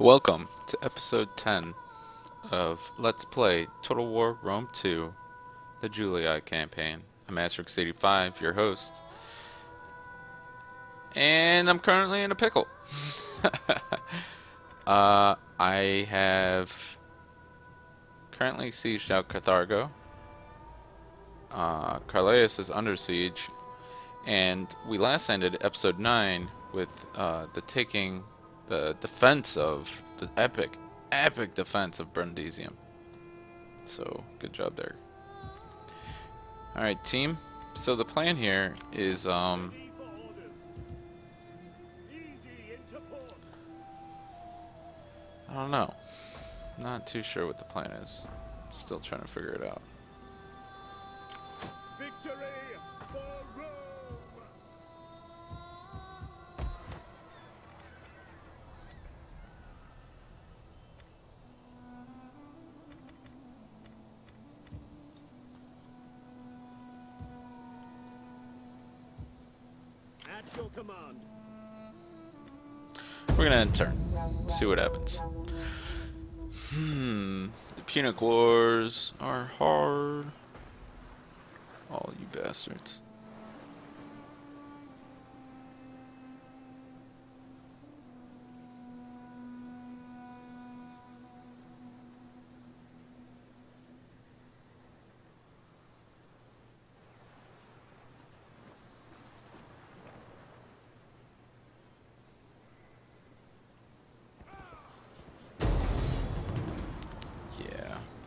Welcome to episode 10 of Let's Play Total War Rome 2, the Julii campaign. I'm Asterix85, your host. And I'm currently in a pickle. uh, I have currently sieged out Carthago. Uh, Caralis is under siege. And we last ended episode 9 with uh, the taking, the defense of, the epic, epic defense of Brundisium. So, good job there. Alright, team. So the plan here is, um... I don't know. Not too sure what the plan is. Still trying to figure it out. Victory for Rome! At your command. We're gonna end turn. See what happens. Hmm. The Punic Wars are hard. All you bastards.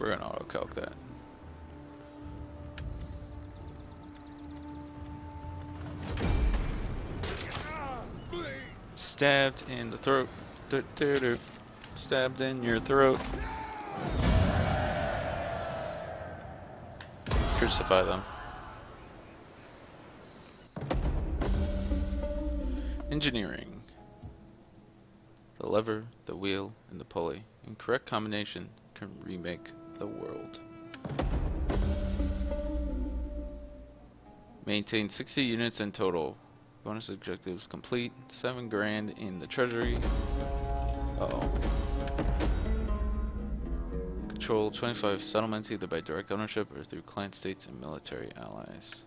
We're gonna auto calc that. Stabbed in the throat. Stabbed in your throat. Crucify them. Engineering. The lever, the wheel, and the pulley, in correct combination, can remake the world. Maintain 60 units in total. Bonus objectives complete. 7 grand in the treasury. Uh oh. Control 25 settlements either by direct ownership or through client states and military allies.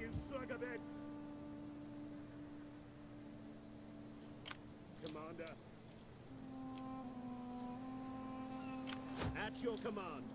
You slugabits! Commander. At your command.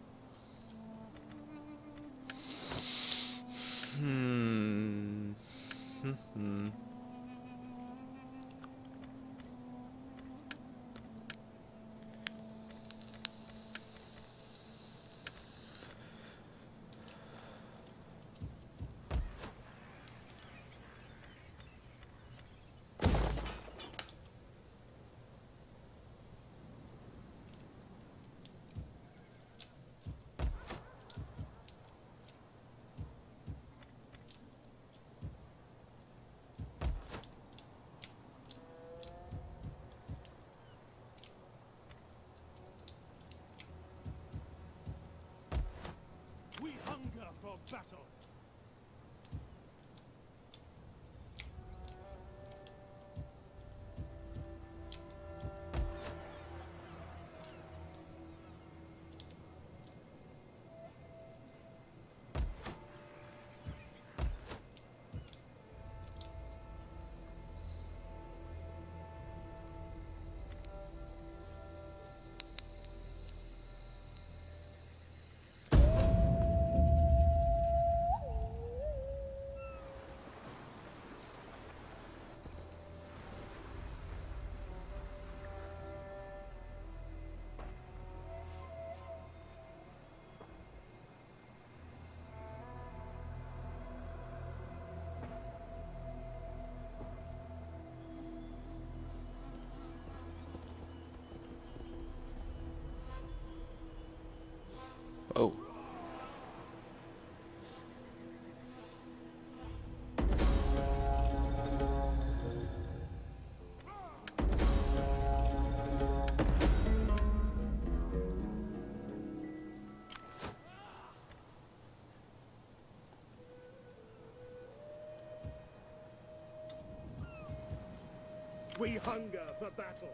We hunger for battle.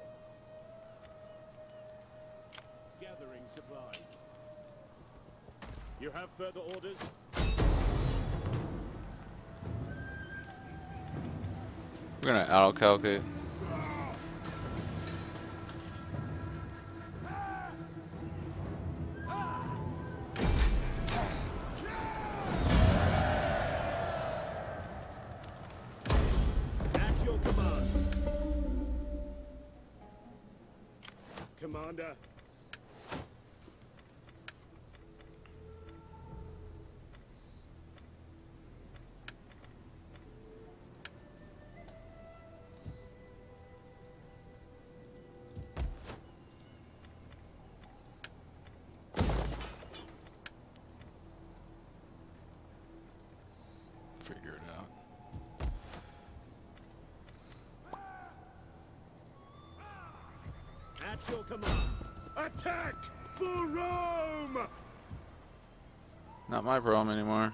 Gathering supplies. You have further orders? We're gonna auto calculate. Figure it out. At your command. Attack for Rome! Not my problem anymore.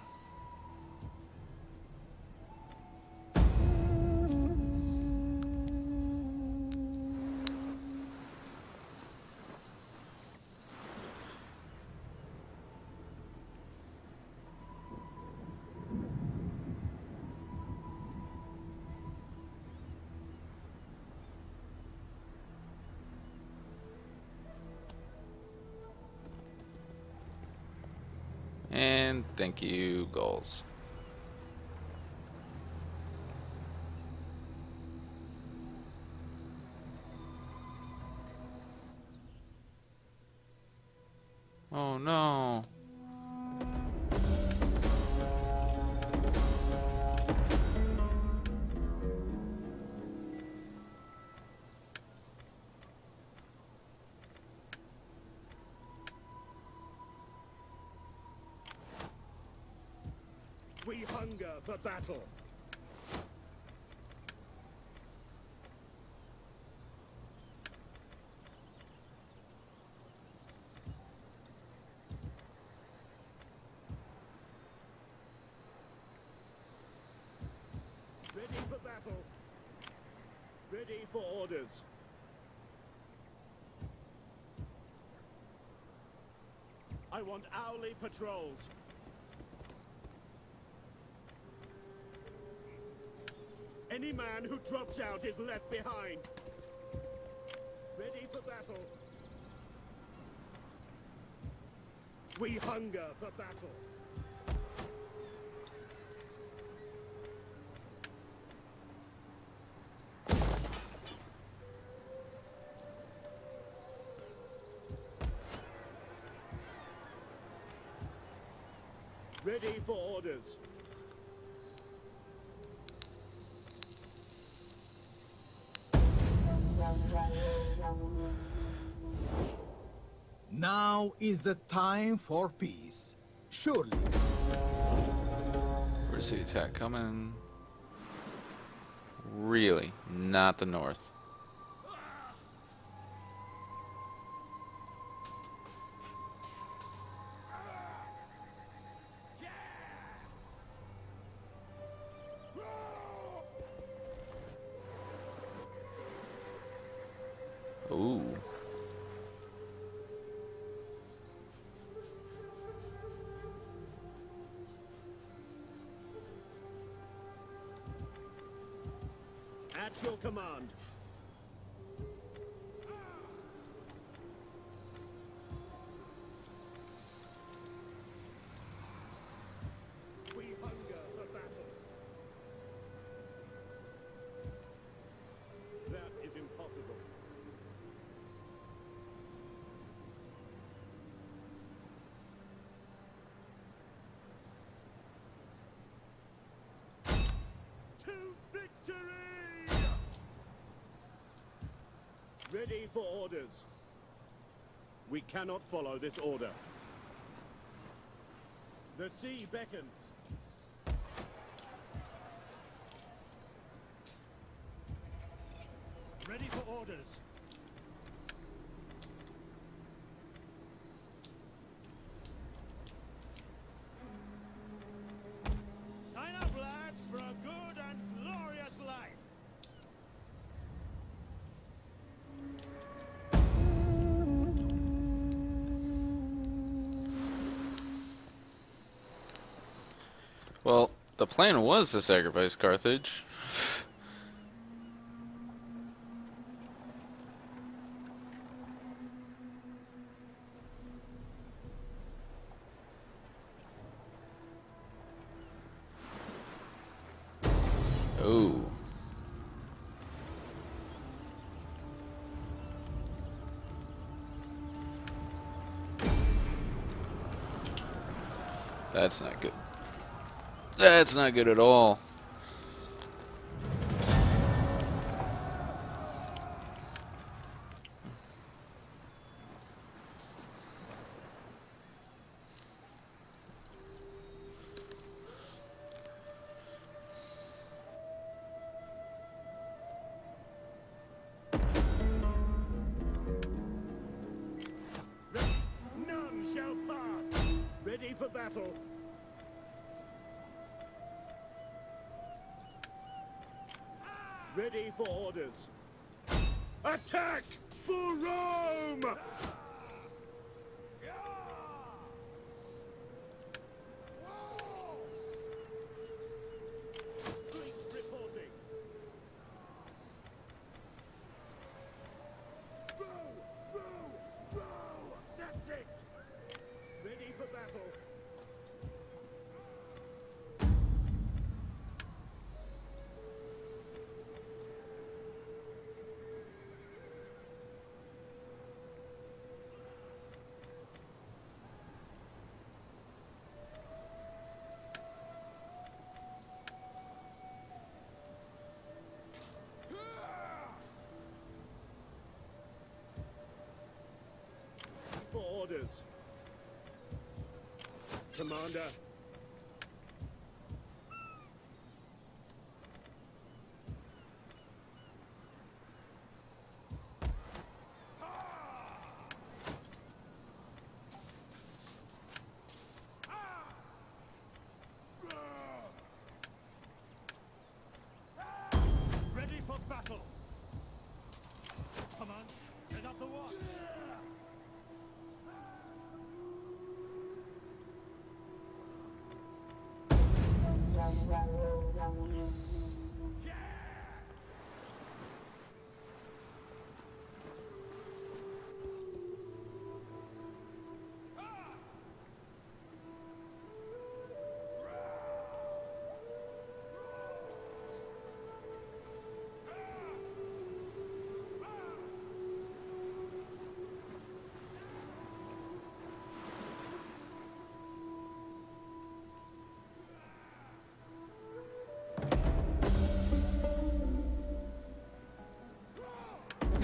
And thank you, goals. Battle. Ready for orders. I want hourly patrols. Any man who drops out is left behind. Ready for battle. We hunger for battle. Ready for orders. Now is the time for peace. Surely. Where's the attack coming? Really? Not the north. Command. Ready for orders. We cannot follow this order. The sea beckons. The plan was to sacrifice Carthage. Oh. That's not good. That's not good at all. None shall pass. Ready for battle. Ready for orders. Attack for Rome! Orders. Commander.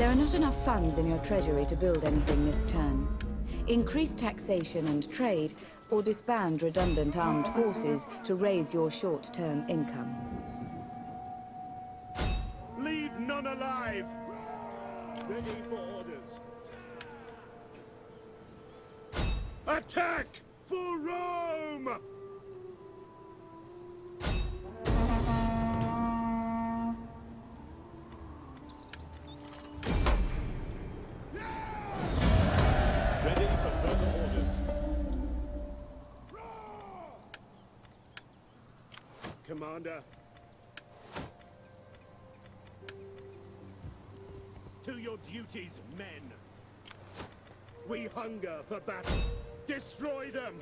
There are not enough funds in your treasury to build anything this turn. Increase taxation and trade, or disband redundant armed forces to raise your short-term income. Leave none alive. Ready for orders. Attack for Rome! Commander. To your duties, men. We hunger for battle. Destroy them!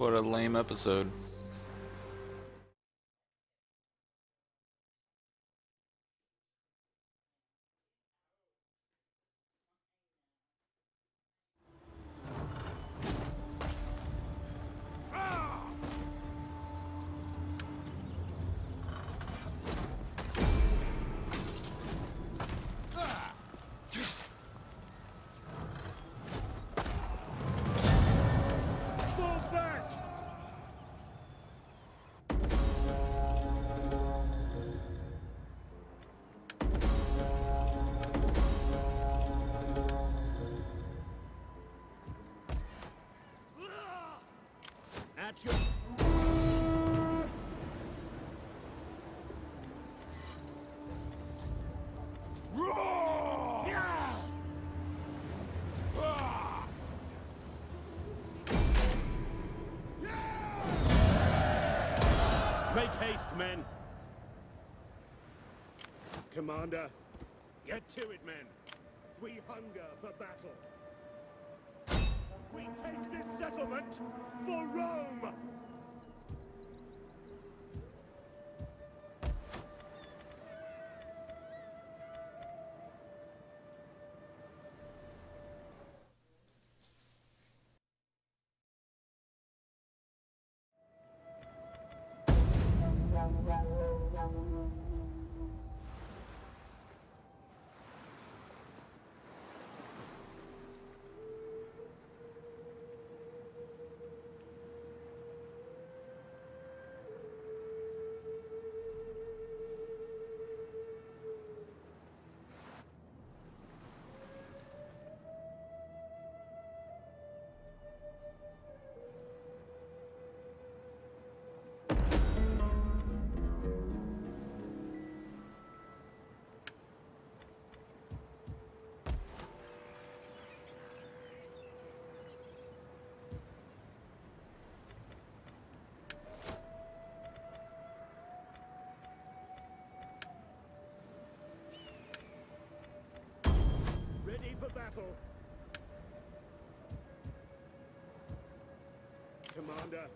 What a lame episode. Make haste, men. Commander, get to it, men. We hunger for battle. Take this settlement for Rome! Ready for battle. Commander.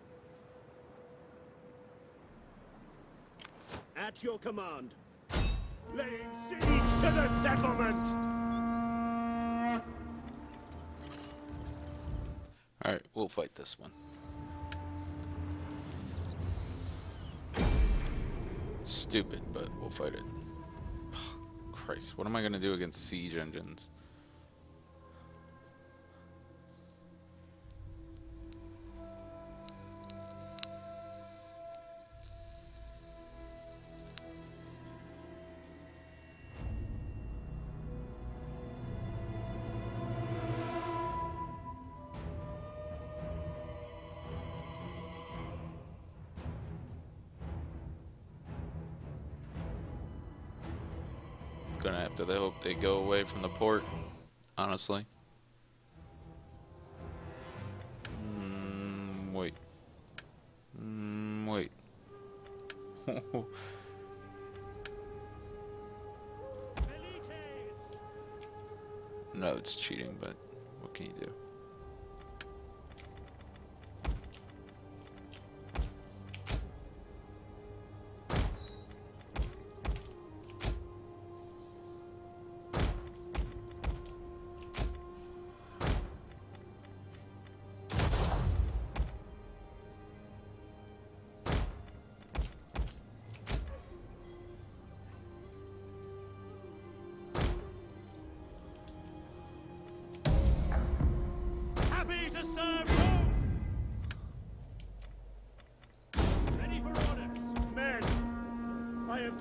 At your command. Laying siege to the settlement! Alright, we'll fight this one. Stupid, but we'll fight it. Christ, what am I gonna do against siege engines? Gonna have to hope they go away from the port, honestly.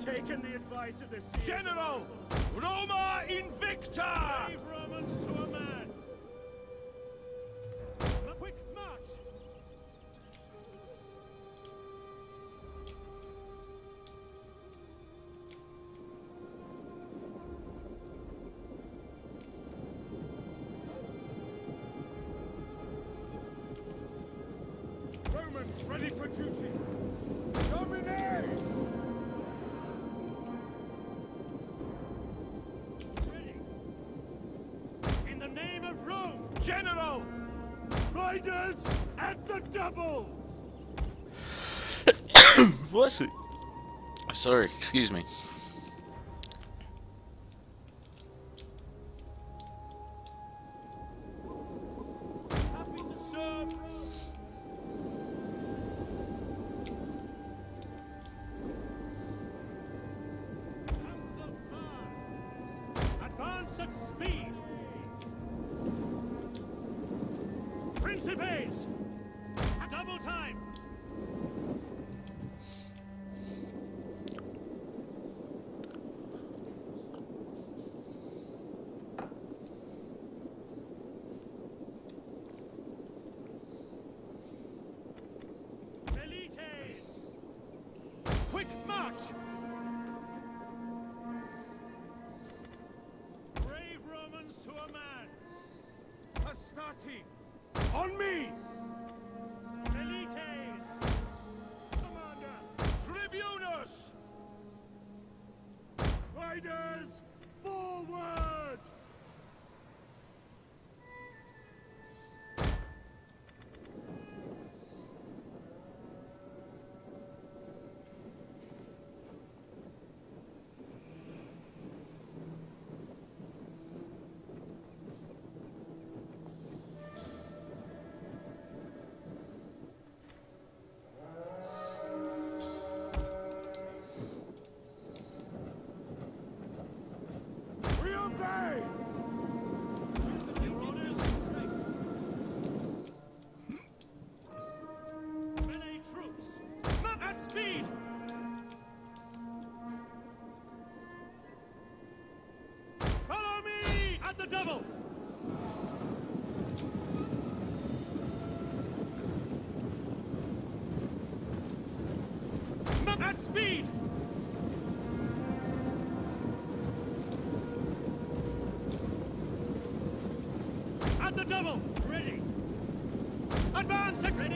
Taken the advice of the. General! Roma Invicta! Ready for duty. Domine! Ready! In the name of Rome! General! Riders at the double! It. Sorry, excuse me. Party! On me! Elites! Commander! Tribunus! Riders! speed! At the double! Ready! Advance! Ready!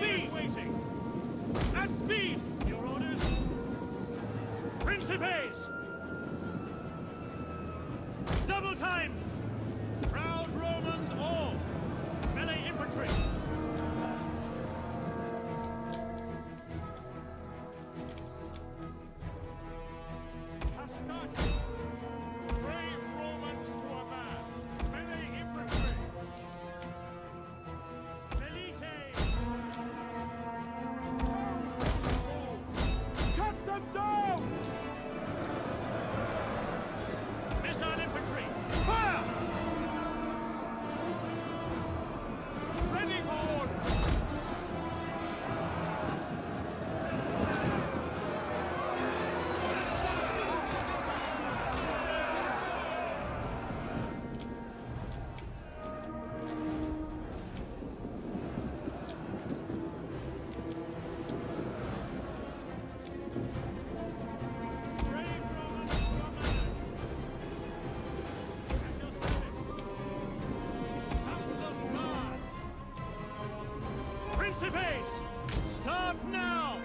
Stop now!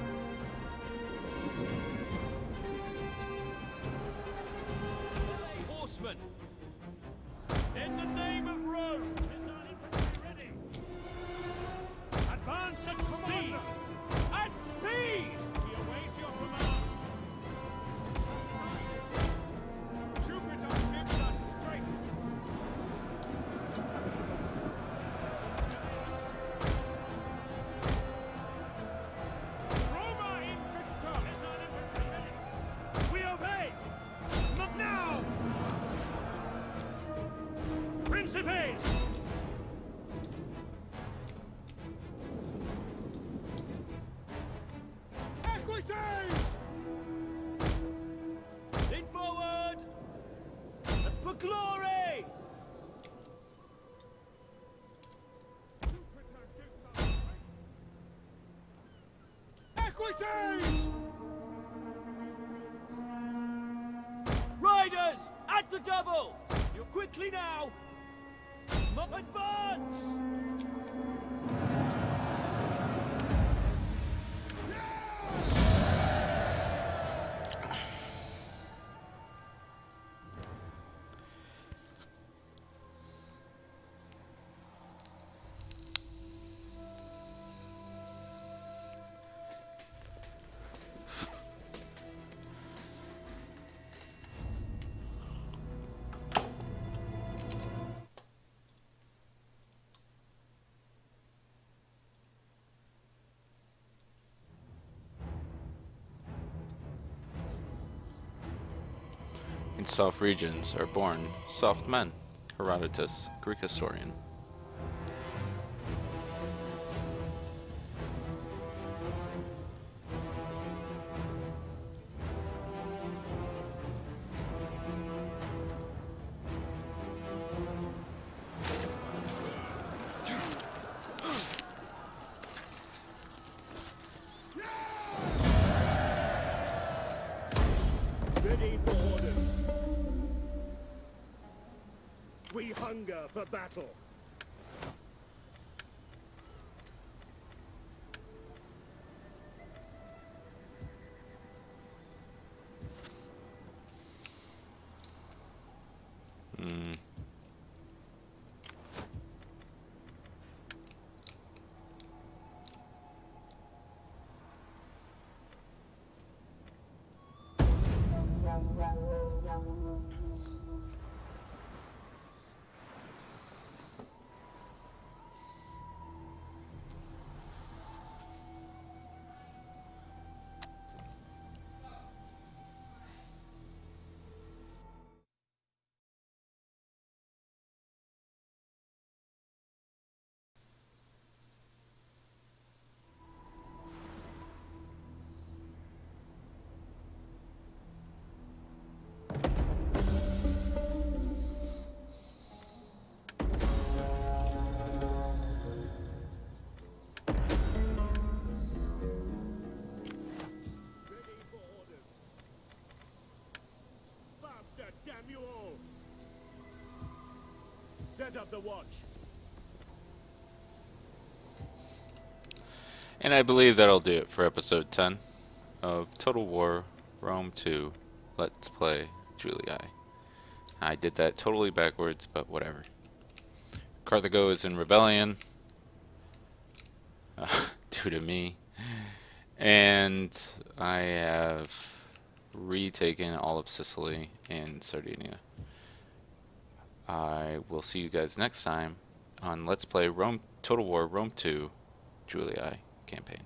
Horsemen! glory! Equites! Riders, at the double! You quickly now! Advance! in self regions are born soft men. Herodotus, Greek historian. Set up the watch. And I believe that'll do it for episode 10 of Total War Rome 2 Let's Play Julii. I did that totally backwards, but whatever. Carthago is in rebellion. Uh, due to me. And I have retaken all of Sicily and Sardinia. I will see you guys next time on Let's Play Rome Total War Rome 2 Julii campaign.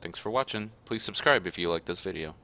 Thanks for watching. Please subscribe if you like this video.